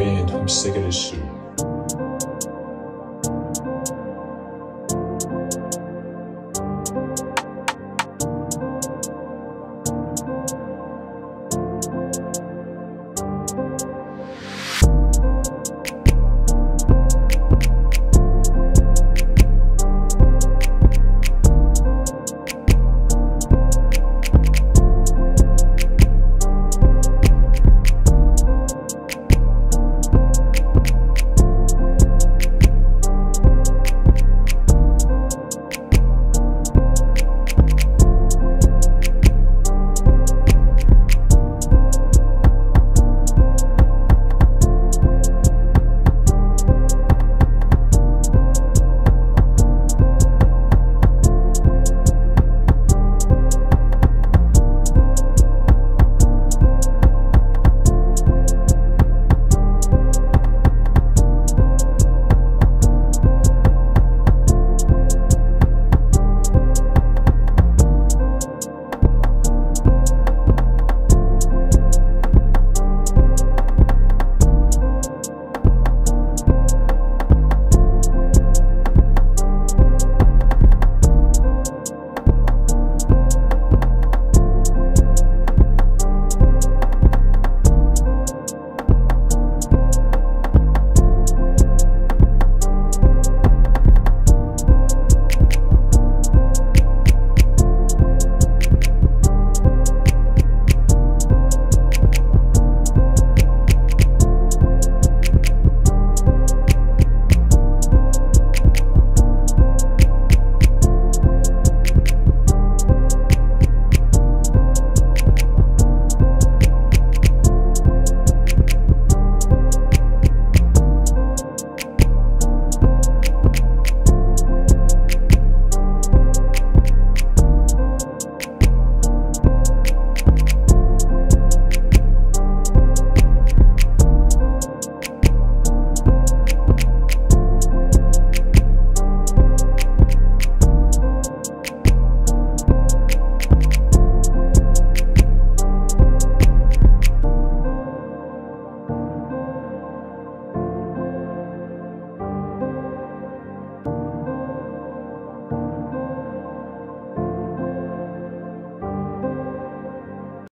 And I'm sick of this shit.